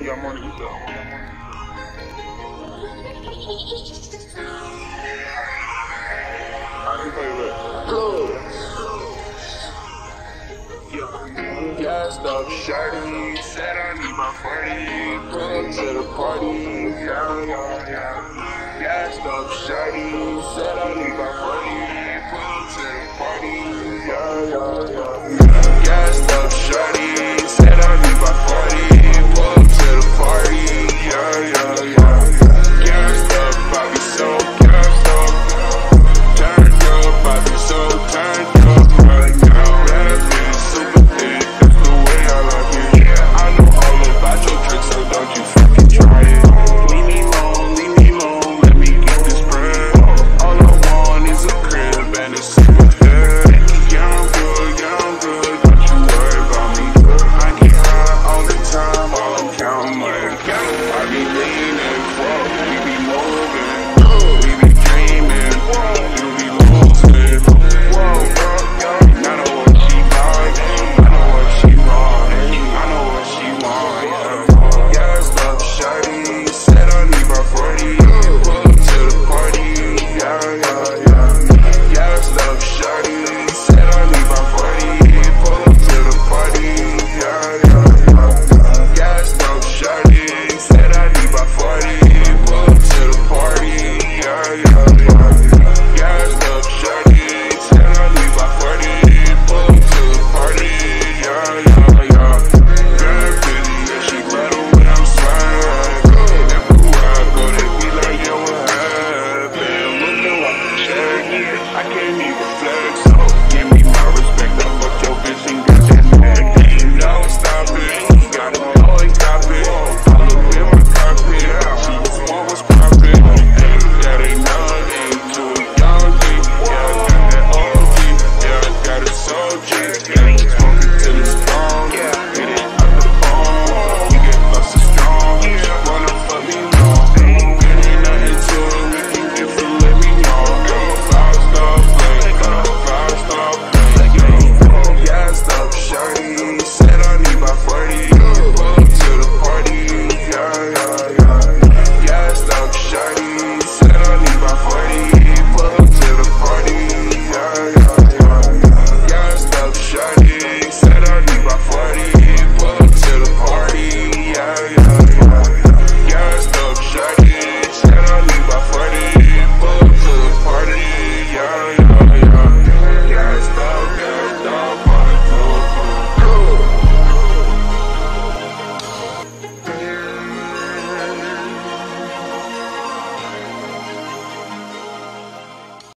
Yeah, I'm on it. I can play with. Gassed up, shirty, said I need my 40, Come to the party, yeah, yeah, yeah. Gassed up, shirty,